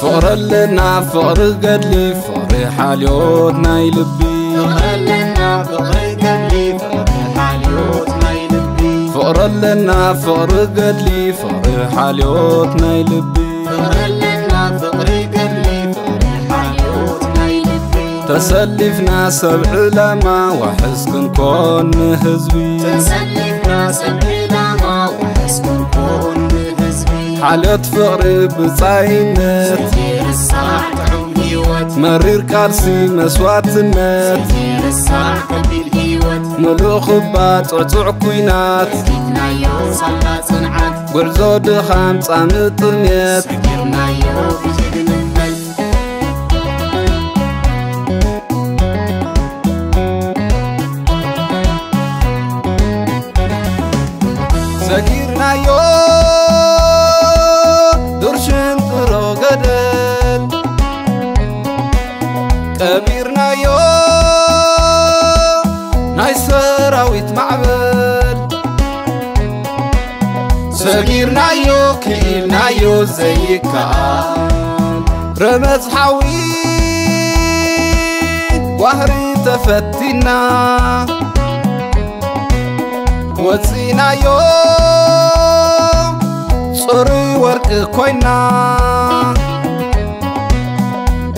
فقر لنا فقر قدلي فقر حاليوت ناي لبي فقر لنا فقر قدلي فقر حاليوت ناي لبي فقر لنا فقر قدلي فقر حاليوت ناي لبي تسلفنا سبع لما وحس كنكون هزبي تسلفنا سبع لما وحس كنكون هزبي حاليوت فقر بصاينت ستير الساعة تعوم هيوت مرير كارسي مسواتنت ستير الساعة قلبي الهيوت ملو خبات عطوع كوينات سجدنا يو صلاة صنعت ጉዕዞ ድኻም ፃምእ ጥምየት سجدنا ሰራዊት ማዕበል ሰጊርናዮ ክኢልናዮ ዘይከኣል ረመፅ ሓዊ ዋህሪ ተፈቲና ወፂናዮ ጽሩይ ወርቂ ኮይና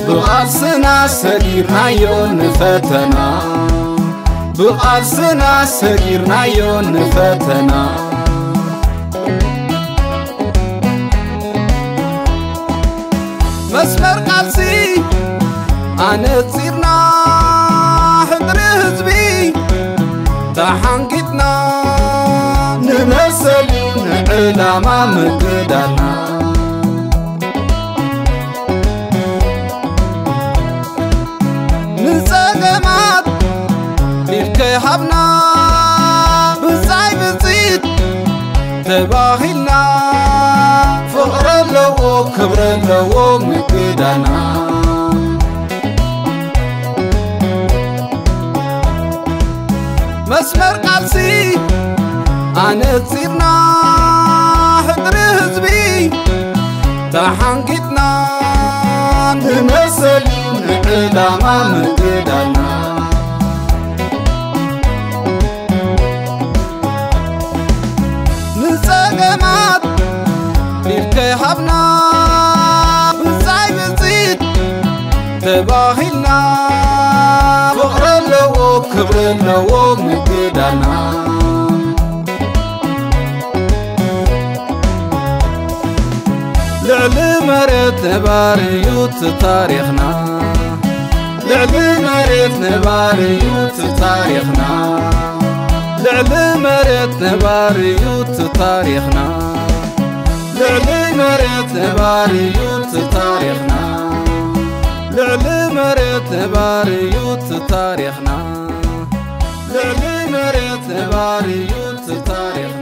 ብቓልስና ሰጊርናዮ ንፈተና ብቓልስና ሰጊርናዮ ንፈተና መስመር ቃልሲ ኣነፂርና ሕድሪ ህዝቢ ተሓንጊጥና ንመሰል ንዕላማ ምግዳልና ሃብና ብፃይ ብፅት ተባሂልና ፍቕሪ ኣለዎ ክብሪ ኣለዎ ምግዳና መስመር ቃልሲ ኣነፂርና ሕድሪ ህዝቢ ተሓንጊጥና ንመሰል ንዕላማ ምግዳልና ሃብና ብፃይ ብፅት ተባሂልና ፍቕሪ ኣለዎ ክብሪ ኣለዎ ምግዳልና ልዕሊ መሬት ነባር እዩ እቲ ታሪኽና ልዕሊ መሬት ነባር እዩ እቲ ታሪኽና ልዕሊ መሬት ነባር እዩ لعلي مريت باريوت تاريخنا. لعل مريت باريوت تاريخنا. لعل مريت باريوت تاريخنا.